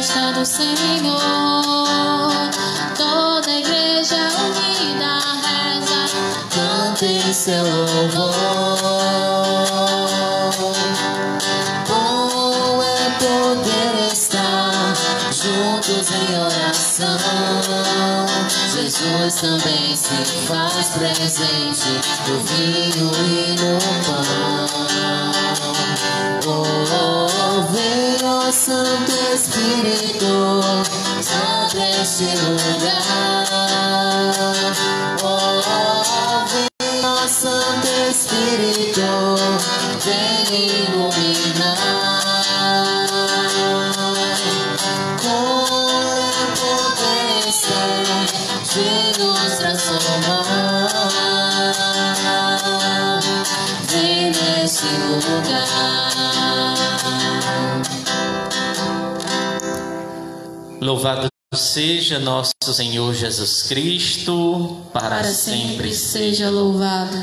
festa do Senhor. Toda igreja unida reza, Cante seu louvor. Bom é poder estar juntos em oração. Jesus também se faz presente no vinho e no pão. Santo Espírito, sobre este lugar. Louvado seja nosso Senhor Jesus Cristo, para, para sempre. sempre seja louvado.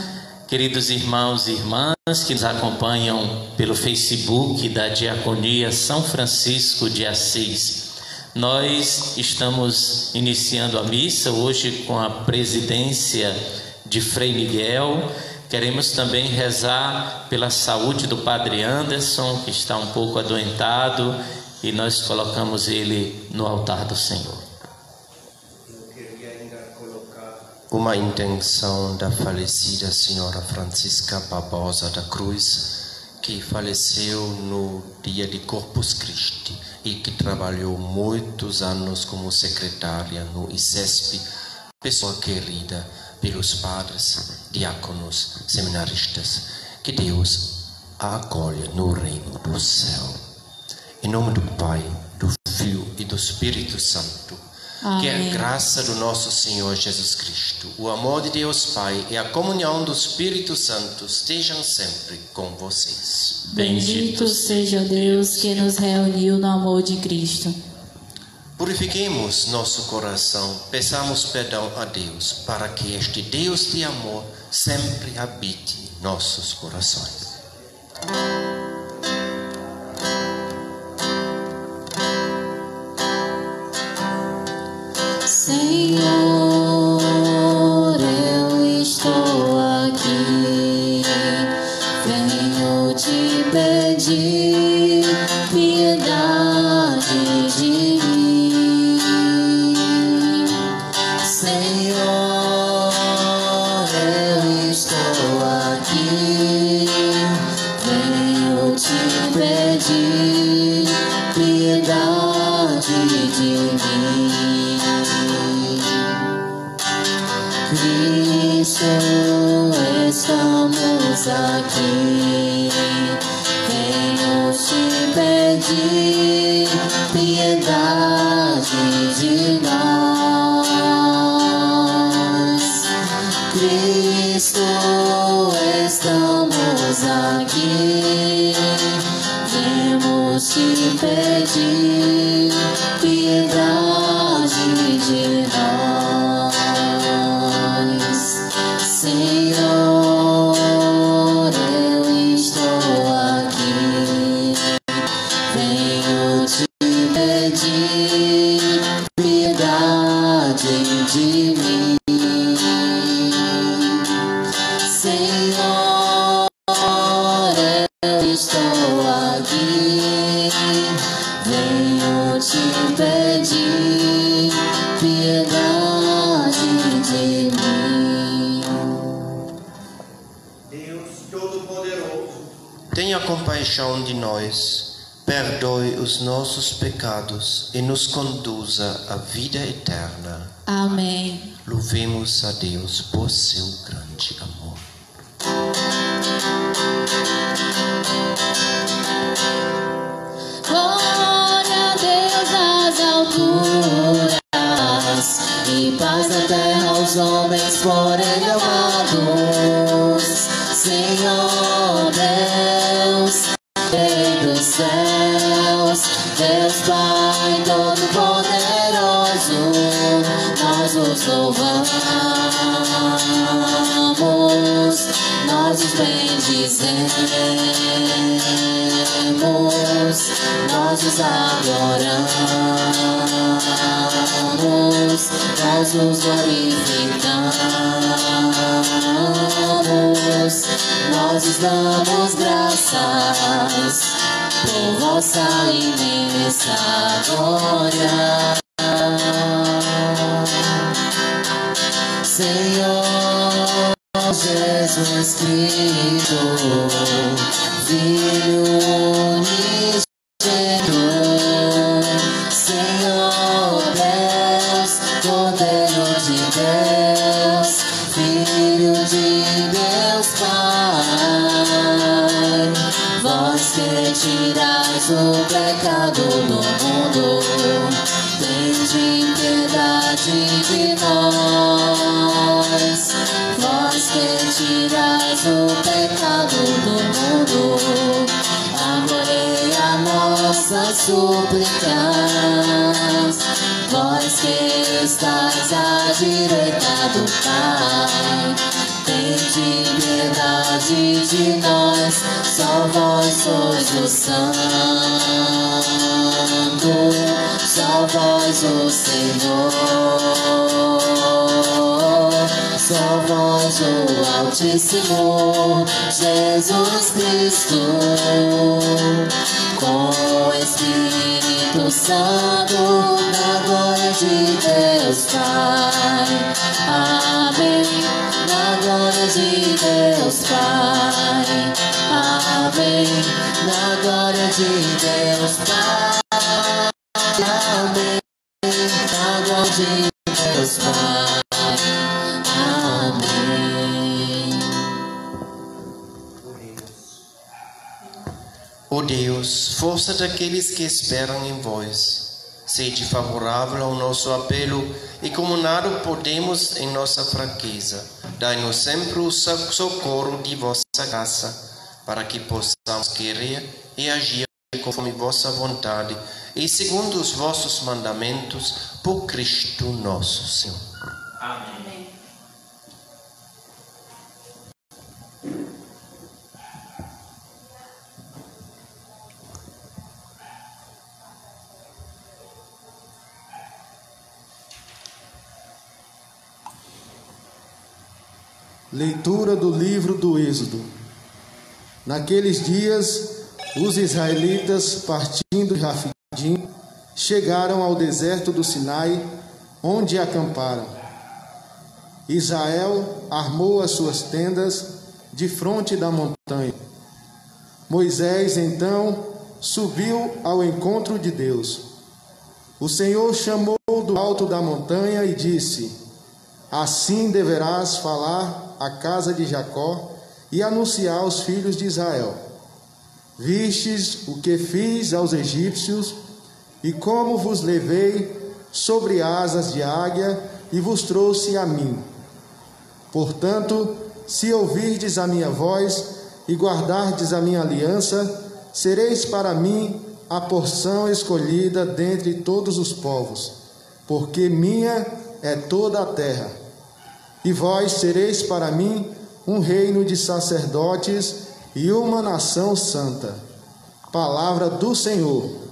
Queridos irmãos e irmãs que nos acompanham pelo Facebook da Diaconia São Francisco de Assis, nós estamos iniciando a missa hoje com a presidência de Frei Miguel. Queremos também rezar pela saúde do Padre Anderson, que está um pouco adoentado, e nós colocamos ele no altar do Senhor. Uma intenção da falecida senhora Francisca Barbosa da Cruz, que faleceu no dia de Corpus Christi e que trabalhou muitos anos como secretária no ICESP, pessoa querida pelos padres, diáconos, seminaristas, que Deus a acolha no reino do céu. Em nome do Pai, do Filho e do Espírito Santo. Que a Amém. graça do nosso Senhor Jesus Cristo, o amor de Deus Pai e a comunhão do Espírito Santo estejam sempre com vocês. Bendito seja Deus que nos reuniu no amor de Cristo. Purifiquemos nosso coração, peçamos perdão a Deus, para que este Deus de amor sempre habite nossos corações. Tenha compaixão de nós, perdoe os nossos pecados e nos conduza à vida eterna. Amém. Louvemos a Deus por seu grande amor. Glória. Senhor Jesus Cristo, Filho unigênito, Senhor Deus, Cordeiro de Deus, súplicas, vós que estáis à direita do Pai, tende piedade de nós, só vós sois o Santo, só vós o Senhor, só vós o Altíssimo, Jesus Cristo, com o Espírito Santo, na glória de Deus Pai. Amém. Na glória de Deus Pai. Amém. Na glória de Deus Pai. Amém. Na glória de Deus Pai. Ó Deus, força daqueles que esperam em vós, sede favorável ao nosso apelo e como nada podemos em nossa fraqueza, dai-nos sempre o so- socorro de vossa graça, para que possamos querer e agir conforme vossa vontade e segundo os vossos mandamentos, por Cristo nosso Senhor. Leitura do livro do Êxodo. Naqueles dias, os israelitas, partindo de Rafidim, chegaram ao deserto do Sinai, onde acamparam. Israel armou as suas tendas de frente da montanha. Moisés então subiu ao encontro de Deus. O Senhor chamou do alto da montanha e disse: Assim deverás falar à casa de Jacó e anunciar aos filhos de Israel: Vistes o que fiz aos egípcios, e como vos levei sobre asas de águia e vos trouxe a mim. Portanto, se ouvirdes a minha voz e guardardes a minha aliança, sereis para mim a porção escolhida dentre todos os povos, porque minha é toda a terra. E vós sereis para mim um reino de sacerdotes e uma nação santa. Palavra do Senhor.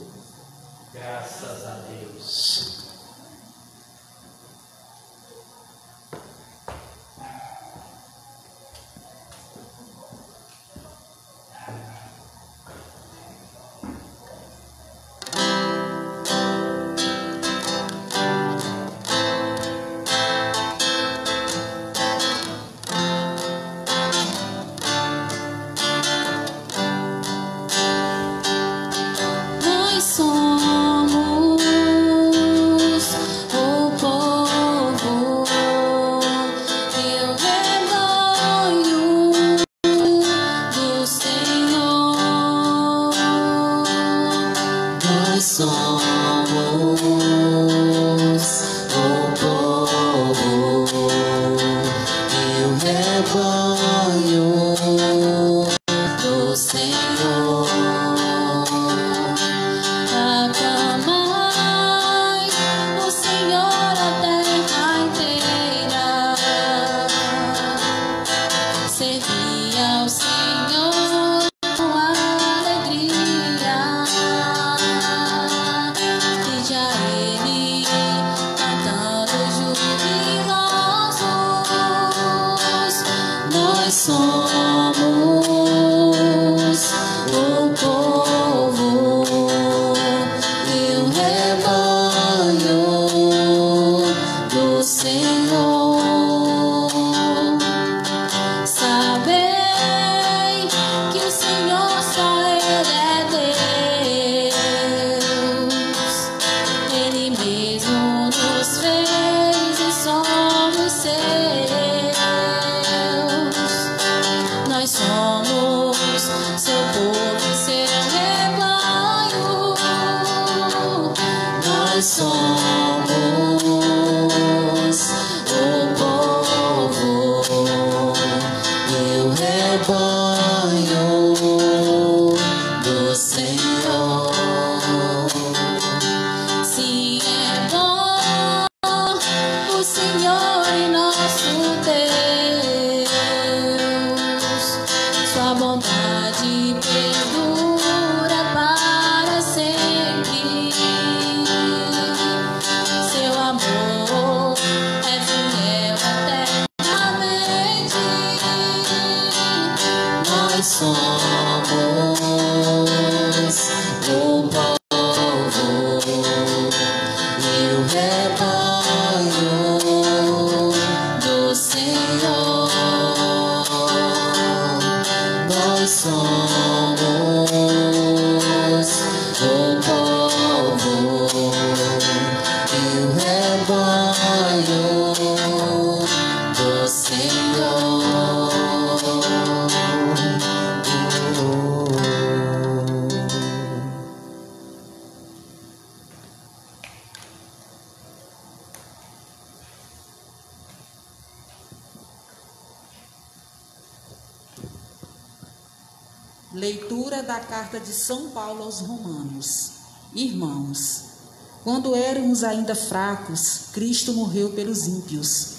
Ainda fracos, Cristo morreu pelos ímpios,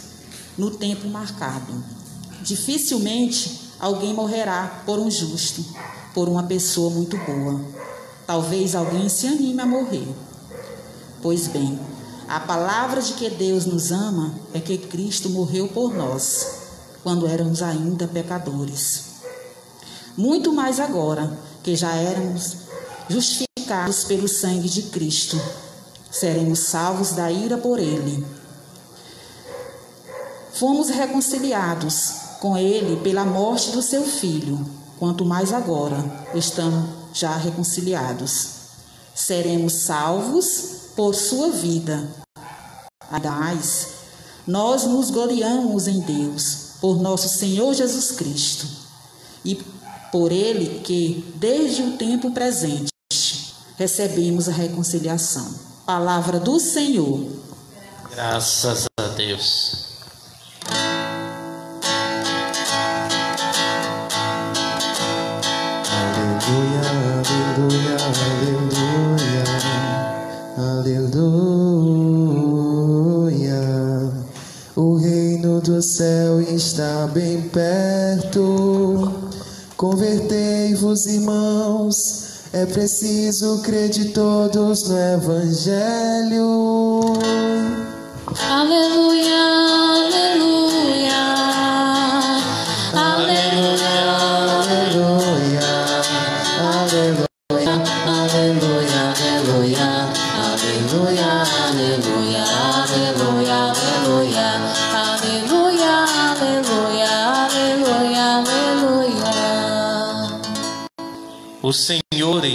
no tempo marcado. Dificilmente alguém morrerá por um justo, por uma pessoa muito boa. Talvez alguém se anime a morrer. Pois bem, a palavra de que Deus nos ama é que Cristo morreu por nós, quando éramos ainda pecadores. Muito mais agora, que já éramos justificados pelo sangue de Cristo, seremos salvos da ira por Ele. Fomos reconciliados com Ele pela morte do seu Filho, quanto mais agora estamos já reconciliados. Seremos salvos por sua vida. Aliás, nós nos gloriamos em Deus, por nosso Senhor Jesus Cristo, e por ele que, desde o tempo presente, recebemos a reconciliação. Palavra do Senhor. Graças a Deus. Aleluia, aleluia, aleluia, aleluia. O reino do céu está bem perto. Convertei-vos, irmãos, é preciso crer de todos no Evangelho. Aleluia, aleluia, aleluia, aleluia, aleluia, aleluia, aleluia, aleluia, aleluia, aleluia, aleluia, aleluia, aleluia, aleluia, aleluia. O Senhor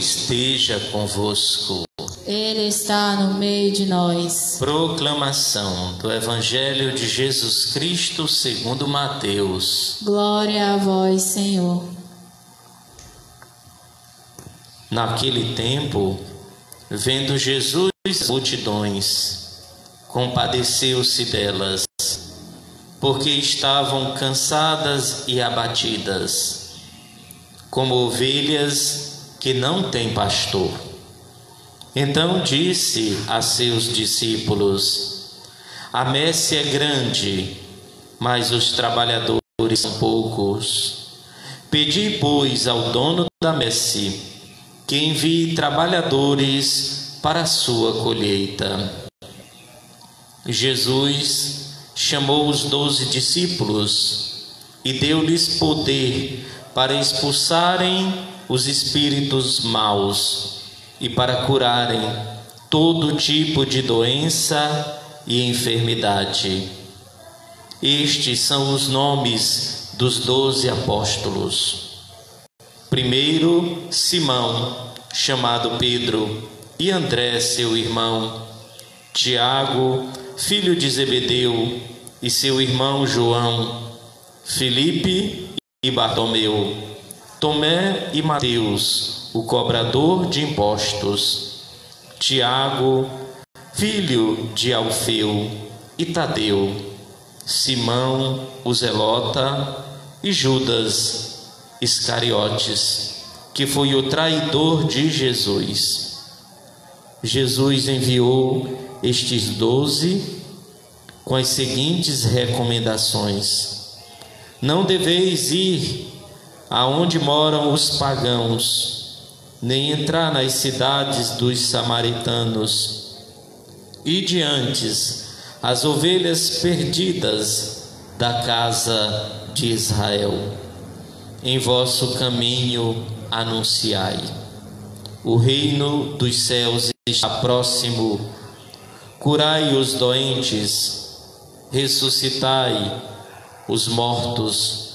esteja convosco. Ele está no meio de nós. Proclamação do Evangelho de Jesus Cristo segundo Mateus. Glória a vós, Senhor. Naquele tempo, vendo Jesus as multidões, compadeceu-se delas, porque estavam cansadas e abatidas, como ovelhas que não têm pastor. Então disse a seus discípulos: A messe é grande, mas os trabalhadores são poucos. Pedi, pois, ao dono da messe que envie trabalhadores para a sua colheita. Jesus chamou os doze discípulos e deu-lhes poder para expulsarem os espíritos maus e para curarem todo tipo de doença e enfermidade. Estes são os nomes dos doze apóstolos. Primeiro, Simão, chamado Pedro, e André, seu irmão, Tiago, filho de Zebedeu, e seu irmão João, Felipe e Bartolomeu, Tomé e Mateus, o cobrador de impostos, Tiago, filho de Alfeu e Tadeu, Simão o Zelota e Judas Iscariotes, que foi o traidor de Jesus. Jesus enviou estes doze com as seguintes recomendações: Não deveis ir aonde moram os pagãos, nem entrar nas cidades dos samaritanos. E diante as ovelhas perdidas da casa de Israel. Em vosso caminho anunciai. O reino dos céus está próximo. Curai os doentes, ressuscitai os mortos,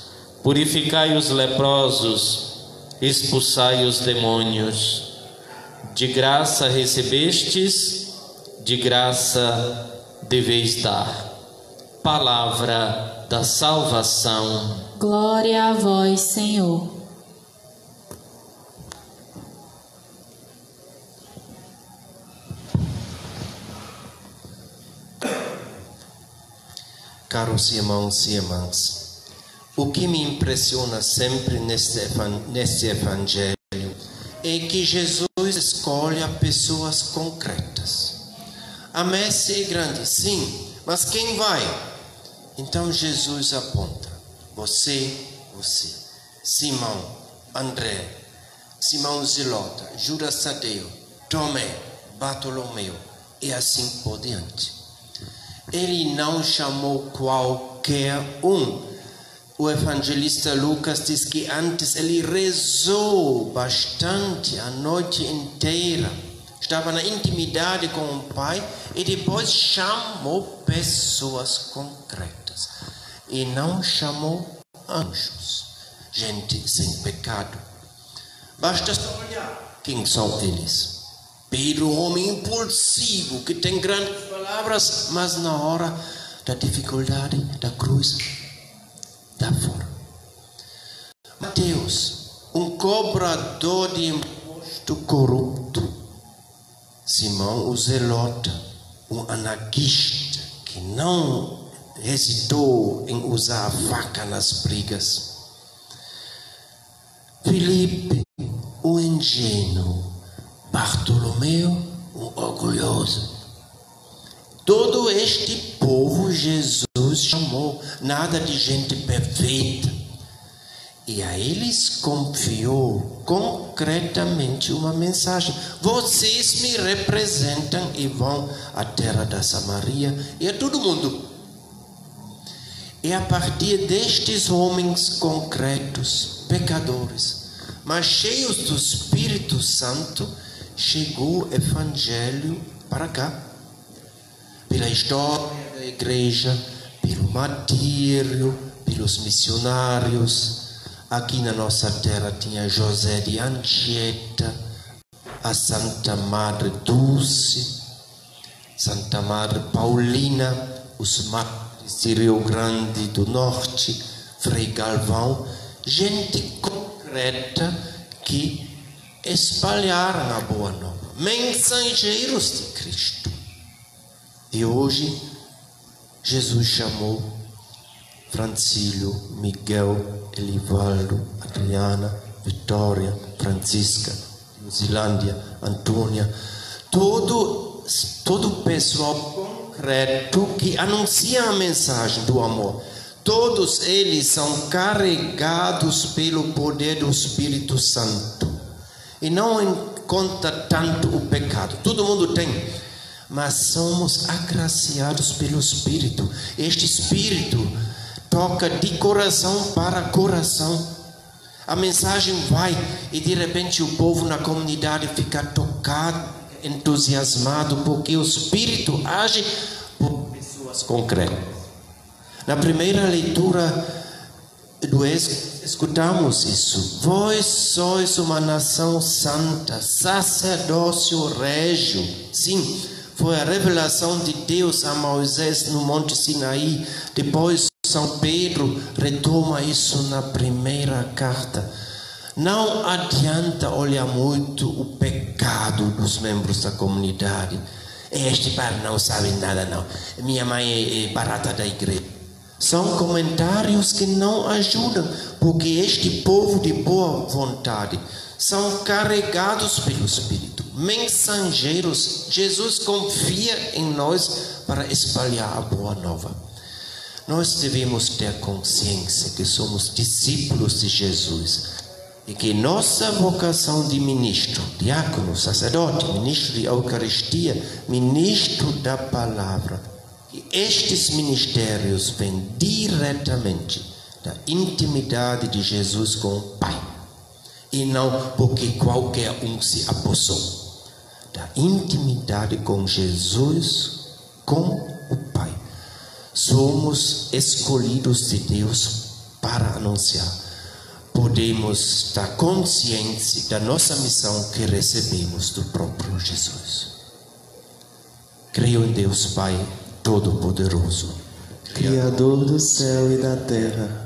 purificai os leprosos, expulsai os demônios. De graça recebestes, de graça deveis dar. Palavra da salvação. Glória a vós, Senhor. Caros irmãos e irmãs, o que me impressiona sempre neste, Evangelho é que Jesus escolhe pessoas concretas. A messe é grande, sim, mas quem vai? Então Jesus aponta: você, você, Simão, André, Simão Zelota, Judas Tadeu, Tomé, Bartolomeu e assim por diante. Ele não chamou qualquer um. O evangelista Lucas diz que antes ele rezou bastante a noite inteira. Estava na intimidade com o Pai e depois chamou pessoas concretas. E não chamou anjos, gente sem pecado. Basta olhar quem são eles. Pedro, homem impulsivo, que tem grandes palavras, mas na hora da dificuldade da cruz, dá fora. Mateus, um cobrador de imposto corrupto. Simão, o zelota, um anarquista que não hesitou em usar a faca nas brigas. Filipe, o ingênuo, Bartolomeu, um orgulhoso. Todo este povo Jesus chamou, nada de gente perfeita. E a eles confiou concretamente uma mensagem: vocês me representam e vão à terra da Samaria e a todo mundo. E a partir destes homens concretos, pecadores, mas cheios do Espírito Santo, chegou o Evangelho para cá. Pela história da igreja, pelo martírio, pelos missionários. Aqui na nossa terra tinha José de Anchieta, a Santa Madre Dulce, Santa Madre Paulina, os mártires de Rio Grande do Norte, Frei Galvão, gente concreta que espalharam a boa nova, mensageiros de Cristo. E hoje, Jesus chamou Francílio, Miguel, Elivaldo, Adriana, Vitória, Francisca, Zilândia, Antônia, todo, todo pessoal concreto que anuncia a mensagem do amor. Todos eles são carregados pelo poder do Espírito Santo e não conta tanto o pecado. Todo mundo tem, mas somos agraciados pelo Espírito. Este Espírito toca de coração para coração. A mensagem vai e de repente o povo na comunidade fica tocado, entusiasmado, porque o Espírito age por pessoas concretas. Na primeira leitura do Êxodo, escutamos isso. Vós sois uma nação santa, sacerdócio régio. Sim, foi a revelação de Deus a Moisés no Monte Sinaí. Depois, São Pedro retoma isso na primeira carta. Não adianta olhar muito o pecado dos membros da comunidade. Este pai não sabe nada, não. Minha mãe é, é barata da igreja. São comentários que não ajudam, porque este povo de boa vontade são carregados pelo Espírito, mensageiros. Jesus confia em nós para espalhar a boa nova. Nós devemos ter consciência que somos discípulos de Jesus e que nossa vocação de ministro, diácono, sacerdote, ministro de Eucaristia, ministro da palavra, que estes ministérios vêm diretamente da intimidade de Jesus com o Pai e não porque qualquer um se apossou da intimidade com Jesus, com o Pai. Somos escolhidos de Deus para anunciar podemos estar conscientes da nossa missão que recebemos do próprio Jesus. Creio em Deus Pai Todo-Poderoso, Criador do céu e da terra,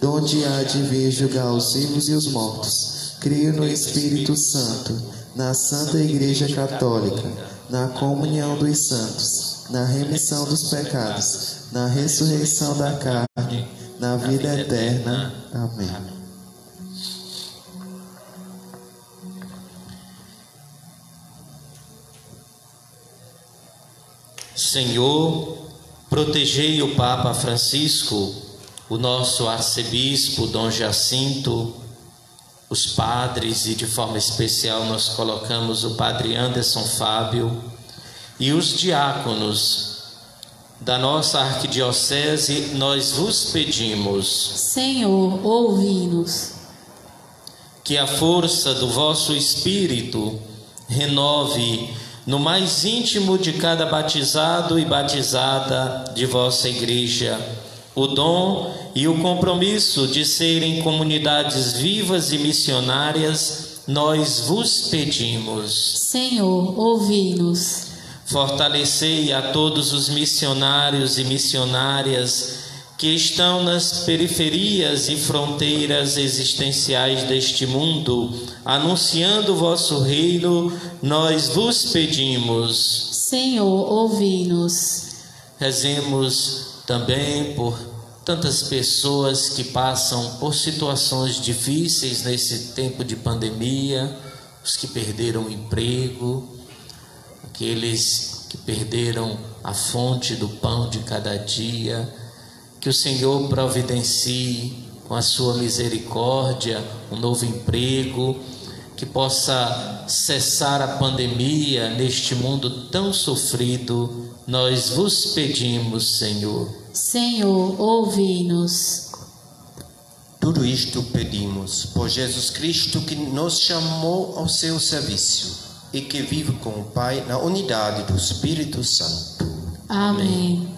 donde há de vir julgar os vivos e os mortos. Creio no Espírito Santo, na Santa Igreja Católica, na comunhão dos santos, na remissão dos pecados, na ressurreição da carne, na vida eterna. Amém. Senhor, protegei o Papa Francisco, o nosso arcebispo Dom Jacinto, os padres e de forma especial nós colocamos o Padre Anderson Fábio e os diáconos da nossa arquidiocese, nós vos pedimos. Senhor, ouvi-nos. Que a força do vosso Espírito renove no mais íntimo de cada batizado e batizada de vossa igreja, o dom e o compromisso de serem comunidades vivas e missionárias, nós vos pedimos. Senhor, ouvi-nos. Fortalecei a todos os missionários e missionárias que estão nas periferias e fronteiras existenciais deste mundo, anunciando o vosso reino, nós vos pedimos. Senhor, ouvi-nos. Rezemos também por tantas pessoas que passam por situações difíceis nesse tempo de pandemia, os que perderam o emprego, aqueles que perderam a fonte do pão de cada dia que o Senhor providencie com a sua misericórdia um novo emprego, que possa cessar a pandemia neste mundo tão sofrido. Nós vos pedimos, Senhor. Senhor, ouvi-nos. Tudo isto pedimos por Jesus Cristo que nos chamou ao seu serviço e que vive com o Pai na unidade do Espírito Santo. Amém. Amém.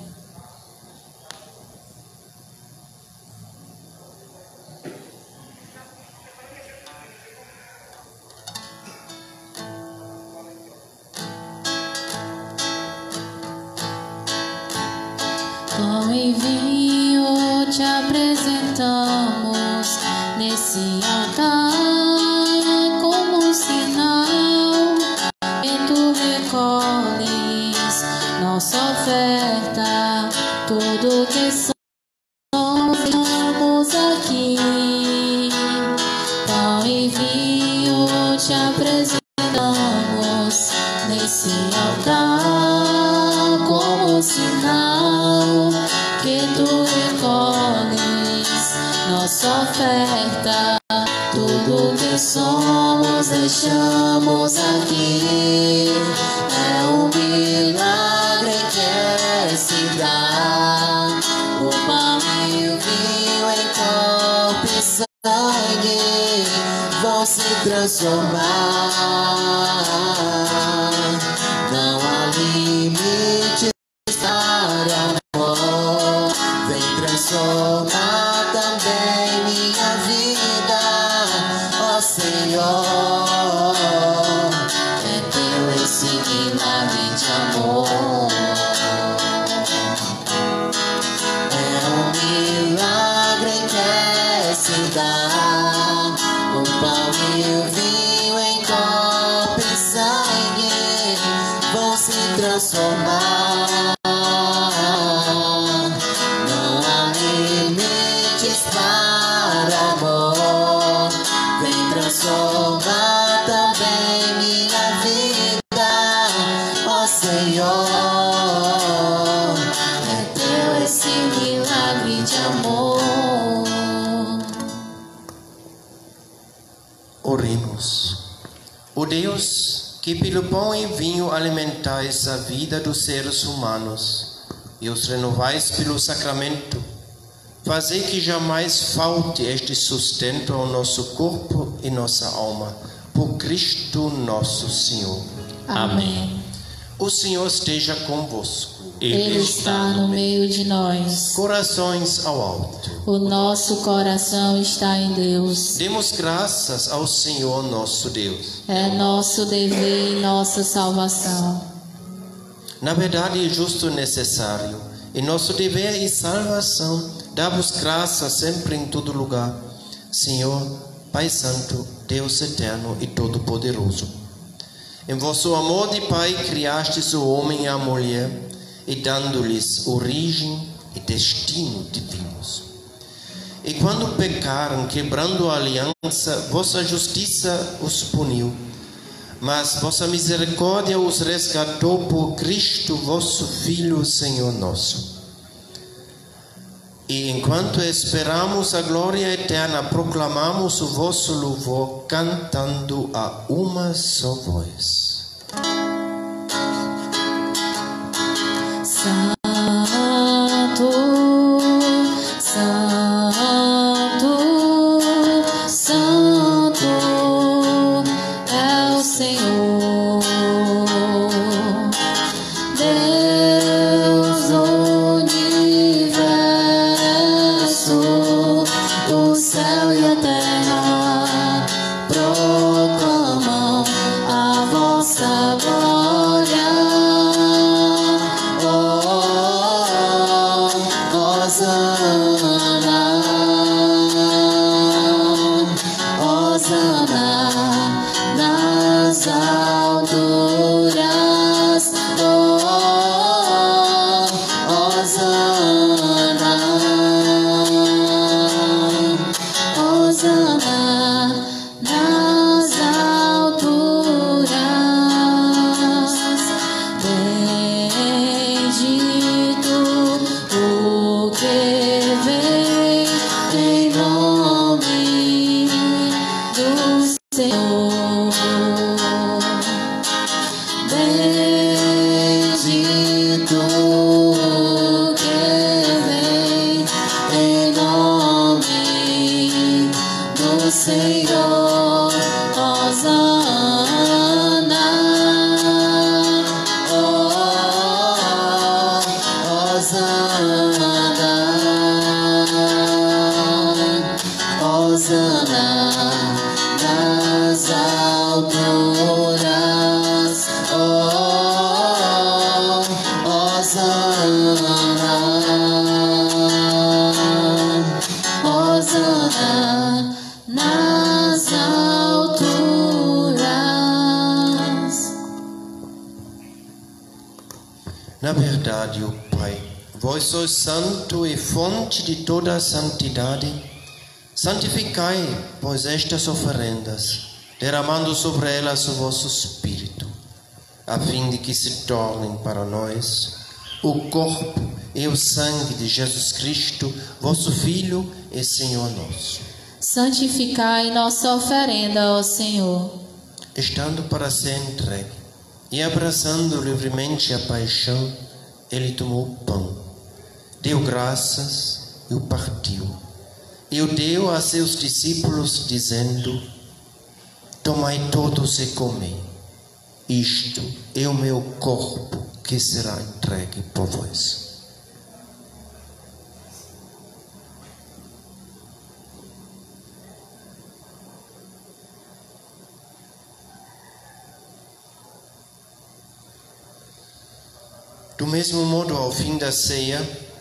Pão e vinho te apresentamos nesse altar alimentais a vida dos seres humanos e os renovais pelo sacramento, fazei que jamais falte este sustento ao nosso corpo e nossa alma, por Cristo nosso Senhor. Amém. O Senhor esteja convosco. Ele está no meio de nós. Corações ao alto. O nosso coração está em Deus. Demos graças ao Senhor nosso Deus. É nosso dever e nossa salvação. Na verdade, é justo e necessário. E nosso dever e salvação, damos graças sempre em todo lugar. Senhor, Pai Santo, Deus eterno e todo-poderoso. Em vosso amor de Pai criastes o homem e a mulher, e dando-lhes origem e destino divinos. E quando pecaram, quebrando a aliança, vossa justiça os puniu. Mas vossa misericórdia os resgatou por Cristo, vosso Filho, Senhor nosso. E enquanto esperamos a glória eterna, proclamamos o vosso louvor, cantando a uma só voz. Fonte de toda a santidade. Santificai, pois, estas oferendas, derramando sobre elas o vosso Espírito, a fim de que se tornem para nós o corpo e o sangue de Jesus Cristo, vosso Filho e Senhor nosso. Santificai nossa oferenda, ó Senhor. Estando para ser entregue e abraçando livremente a paixão, ele tomou o pão, deu graças e o partiu. E o deu a seus discípulos, dizendo: Tomai todos e comei. Isto é o meu corpo que será entregue por vós. Do mesmo modo, ao fim da ceia,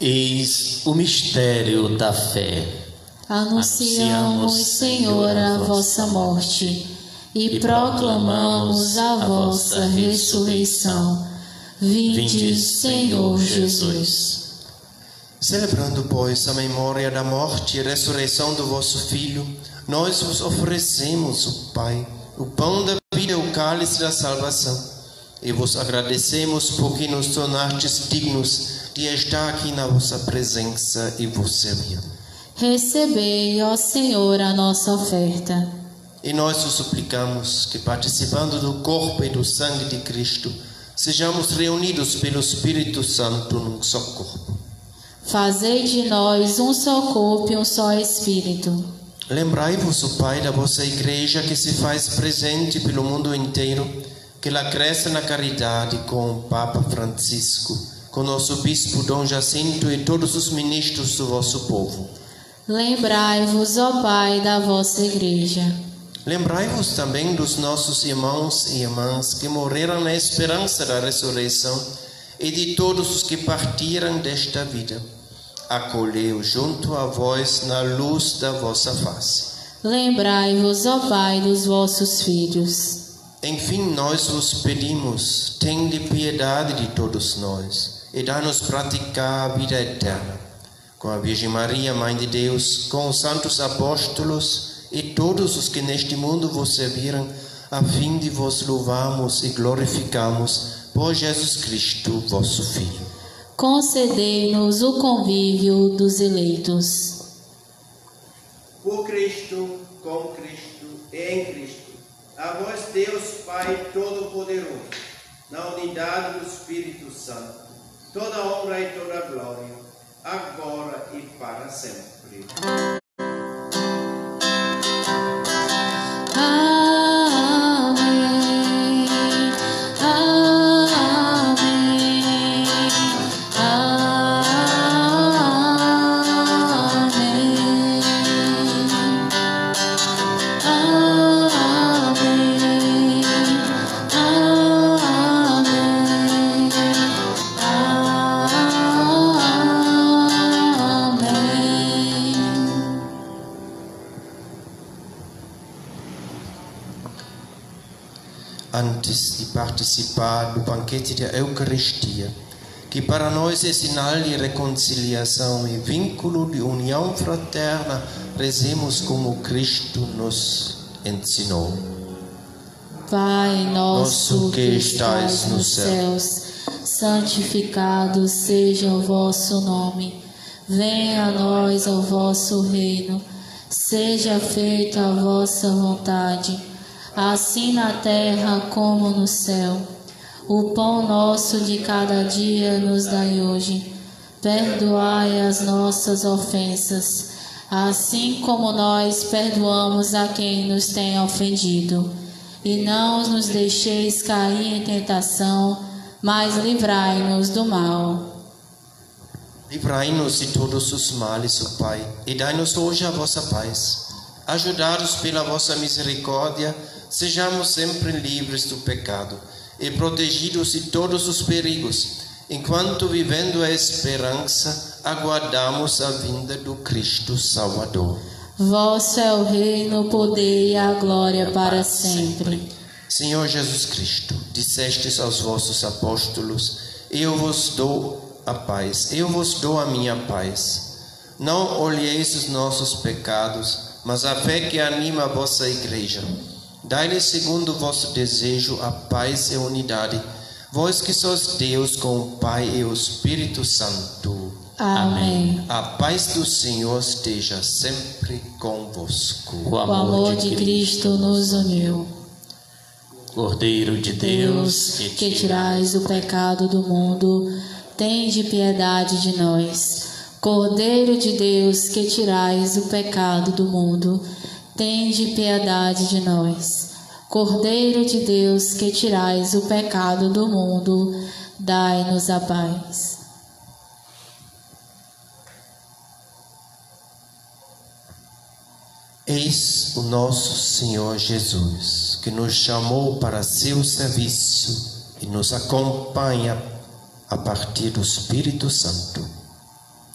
Eis o mistério da fé. Anunciamos, Senhor, a vossa morte e proclamamos a vossa ressurreição. Vinde, Senhor Jesus. Celebrando, pois, a memória da morte e ressurreição do vosso Filho, nós vos oferecemos, o Pai, o pão da vida e o cálice da salvação. E vos agradecemos porque nos tornastes dignos de estar aqui na vossa presença e vos servir. Recebei, ó Senhor, a nossa oferta. E nós vos suplicamos que, participando do corpo e do sangue de Cristo, sejamos reunidos pelo Espírito Santo num só corpo. Fazei de nós um só corpo e um só Espírito. Lembrai-vos, o Pai, da vossa Igreja que se faz presente pelo mundo inteiro, que ela cresça na caridade com o Papa Francisco, com nosso Bispo Dom Jacinto e todos os ministros do vosso povo. Lembrai-vos, ó Pai, da vossa Igreja. Lembrai-vos também dos nossos irmãos e irmãs que morreram na esperança da ressurreição e de todos os que partiram desta vida. Acolheu junto a vós na luz da vossa face. Lembrai-vos, ó Pai, dos vossos filhos. Enfim, nós vos pedimos, tende piedade de todos nós e dá-nos praticar a vida eterna. Com a Virgem Maria, Mãe de Deus, com os santos apóstolos e todos os que neste mundo vos serviram, a fim de vos louvarmos e glorificarmos por Jesus Cristo, vosso Filho. Concedei-nos o convívio dos eleitos. Por Cristo, com Cristo e em Cristo. A vós, Deus Pai Todo-Poderoso, na unidade do Espírito Santo, toda honra e toda glória, agora e para sempre. Participar do banquete da Eucaristia, que para nós é sinal de reconciliação e vínculo de união fraterna, rezemos como Cristo nos ensinou. Pai nosso que estais nos céus, santificado seja o vosso nome. Venha a nós o vosso reino. Seja feita a vossa vontade, assim na terra como no céu. O pão nosso de cada dia nos dai hoje. Perdoai as nossas ofensas, assim como nós perdoamos a quem nos tem ofendido. E não nos deixeis cair em tentação, mas livrai-nos do mal. Livrai-nos de todos os males, ó Pai, e dai-nos hoje a vossa paz. Ajudados pela vossa misericórdia, sejamos sempre livres do pecado e protegidos de todos os perigos, enquanto vivendo a esperança, aguardamos a vinda do Cristo Salvador. Vosso é o reino, o poder e a glória para sempre. Senhor Jesus Cristo, dissestes aos vossos apóstolos: Eu vos dou a paz, eu vos dou a minha paz. Não olheis os nossos pecados, mas a fé que anima a vossa igreja. Dai-lhe segundo o vosso desejo a paz e a unidade, vós que sois Deus com o Pai e o Espírito Santo. Amém. A paz do Senhor esteja sempre convosco. O amor de Cristo nos uniu. Cordeiro de Deus, Deus, que tirais o pecado do mundo, tende piedade de nós. Cordeiro de Deus, que tirais o pecado do mundo, tende piedade de nós. Cordeiro de Deus, que tirais o pecado do mundo, dai-nos a paz. Eis o nosso Senhor Jesus, que nos chamou para seu serviço e nos acompanha a partir do Espírito Santo.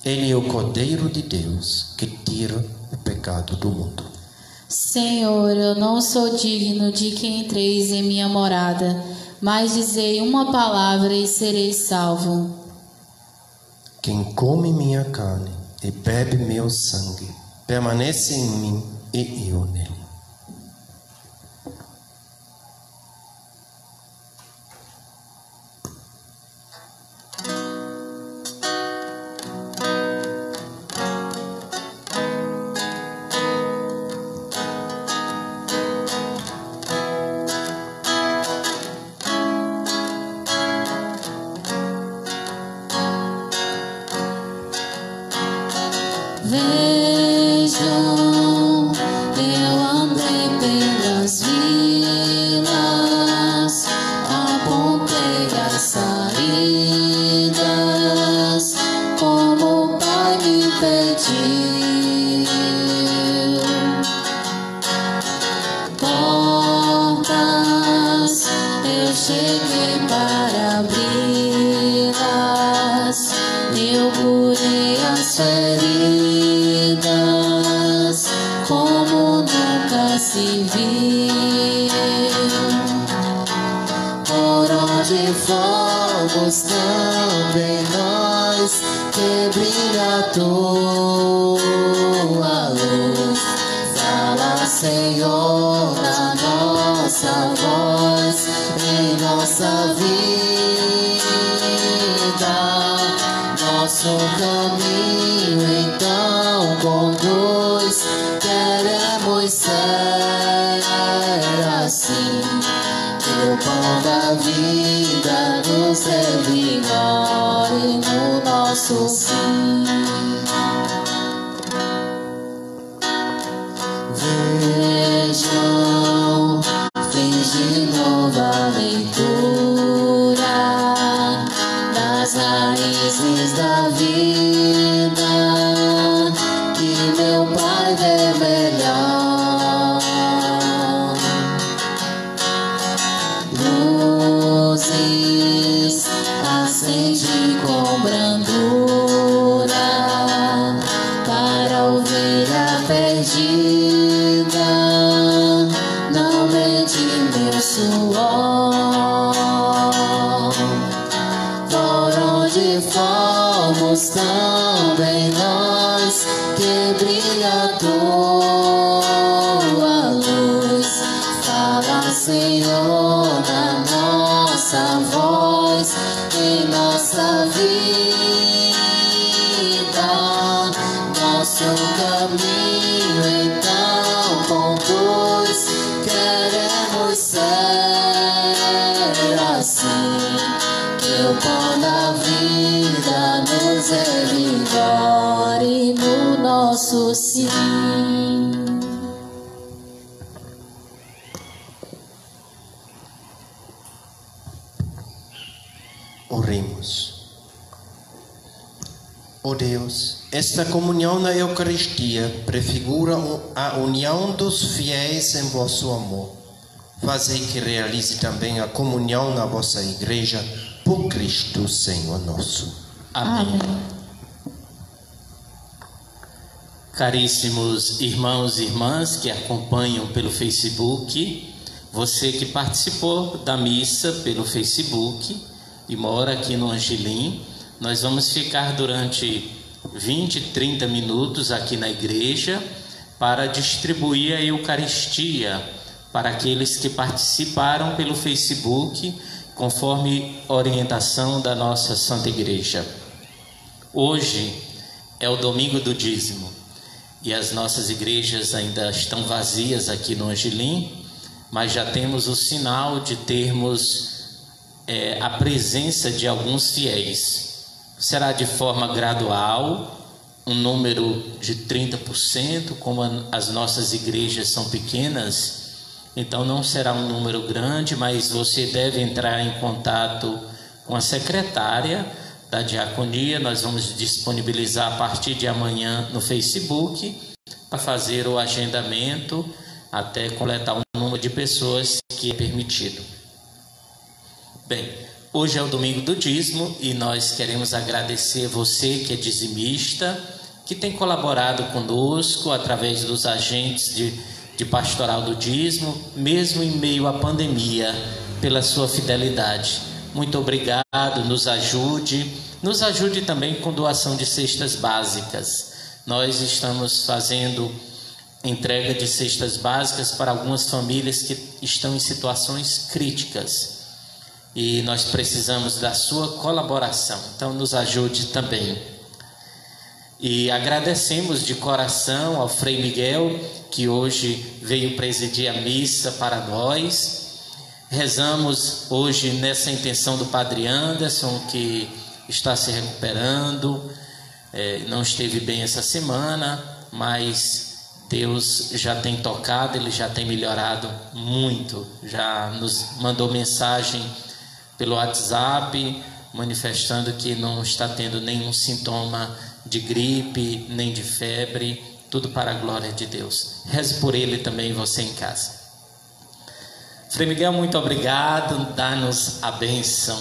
Ele é o Cordeiro de Deus que tira o pecado do mundo. Senhor, eu não sou digno de que entreis em minha morada, mas dizei uma palavra e serei salvo. Quem come minha carne e bebe meu sangue, permanece em mim e eu nele. Conduz, queremos ser assim. Que o pão da vida nos revigore no nosso sim. Assim. Que o pão da vida nos revigore no nosso sim. Oremos. Ó Deus, esta comunhão na Eucaristia prefigura a união dos fiéis em vosso amor. Fazei que realize também a comunhão na vossa igreja por Cristo, Senhor nosso. Amém. Caríssimos irmãos e irmãs que acompanham pelo Facebook, você que participou da missa pelo Facebook e mora aqui no Angelim, nós vamos ficar durante 20, 30 minutos aqui na igreja para distribuir a Eucaristia para aqueles que participaram pelo Facebook, conforme orientação da nossa Santa Igreja. Hoje é o domingo do dízimo e as nossas igrejas ainda estão vazias aqui no Angelim, mas já temos o sinal de termos é, a presença de alguns fiéis. Será de forma gradual, um número de 30%, como as nossas igrejas são pequenas, então não será um número grande, mas você deve entrar em contato com a secretária da diaconia. Nós vamos disponibilizar a partir de amanhã no Facebook para fazer o agendamento até coletar o número de pessoas que é permitido. Bem, hoje é o domingo do dízimo e nós queremos agradecer você que é dizimista, que tem colaborado conosco através dos agentes de, de pastoral do dízimo, mesmo em meio à pandemia, pela sua fidelidade. Muito obrigado, nos ajude, nos ajude também com doação de cestas básicas. Nós estamos fazendo entrega de cestas básicas para algumas famílias que estão em situações críticas. E nós precisamos da sua colaboração. Então nos ajude também. E agradecemos de coração ao Frei Miguel, que hoje veio presidir a missa para nós. Rezamos hoje nessa intenção do Padre Anderson, que está se recuperando, é, não esteve bem essa semana, mas Deus já tem tocado, ele já tem melhorado muito. Já nos mandou mensagem pelo WhatsApp manifestando que não está tendo nenhum sintoma de gripe, nem de febre, tudo para a glória de Deus. Reze por ele também, você em casa. Frei Miguel, muito obrigado. Dá-nos a benção.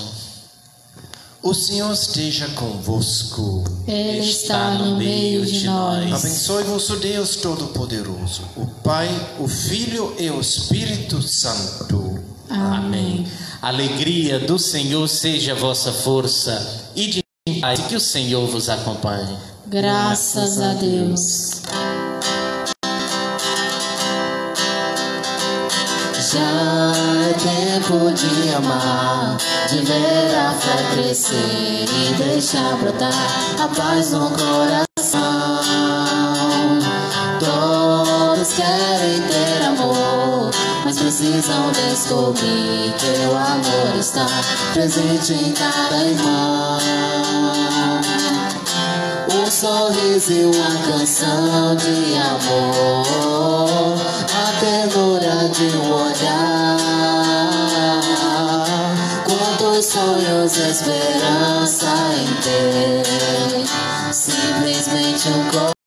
O Senhor esteja convosco. Ele está no meio de nós. Abençoe-vos o Deus Todo-Poderoso, o Pai, o Filho e o Espírito Santo. Amém. Alegria do Senhor seja a vossa força e de paz que o Senhor vos acompanhe. Graças a Deus. É tempo de amar, de ver a fé crescer e deixar brotar a paz no coração. Todos querem ter amor, mas precisam descobrir que o amor está presente em cada irmão. Um sorriso e uma canção de amor, a ternura de um olhar. Quantos sonhos, esperança em ter, simplesmente um coração.